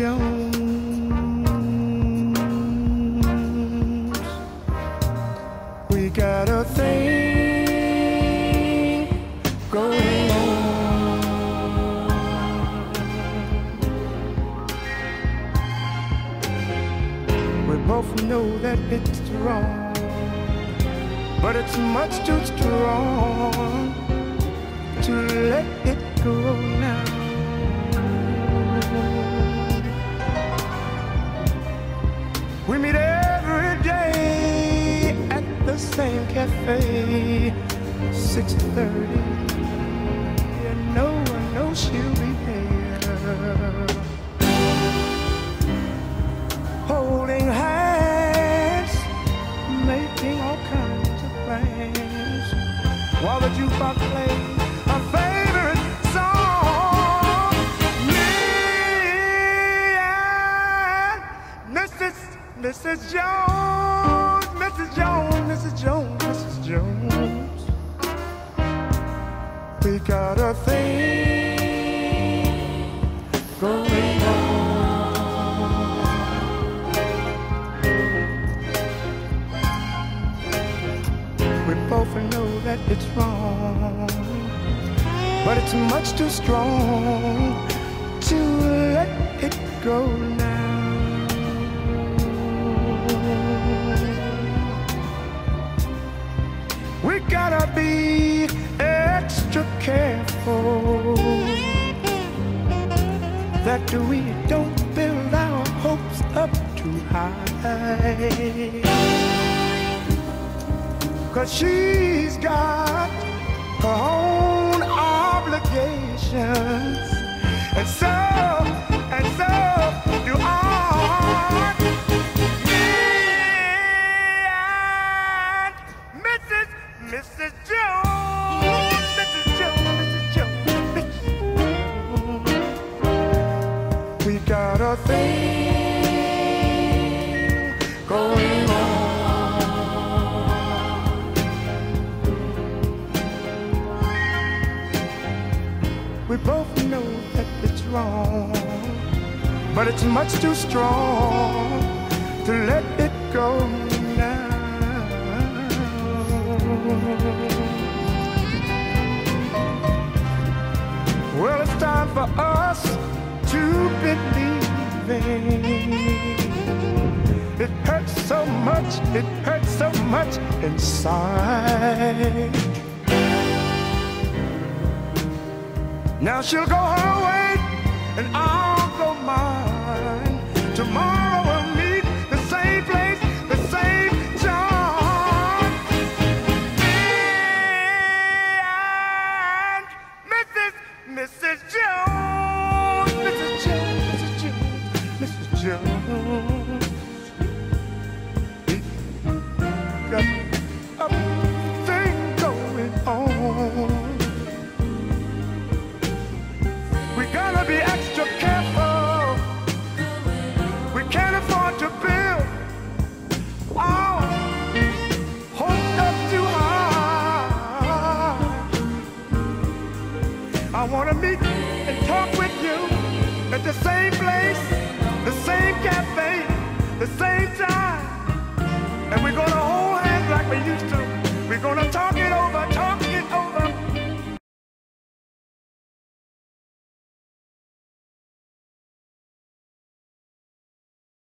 Jones. We got a thing going on. We both know that it's wrong, but it's much too strong to let it go now. We meet every day at the same cafe, 6:30. And no one knows she'll be there. Holding hands, making all kinds of plans, while the jukebox plays Mrs. Jones, Mrs. Jones, Mrs. Jones. We got a thing going on. We both know that it's wrong, but it's much too strong to let it go be extra careful that we don't build our hopes up too high. Cause she's got her own obligations. And so, a thing going on. We both know that it's wrong, but it's much too strong to let it go now. Well, it's time for us to believe It hurts so much, it hurts so much inside. Now she'll go her way and I'll go mine. Tomorrow we'll meet the same place, the same time. Me and Mrs. Mrs. Jones, I wanna meet and talk with you at the same place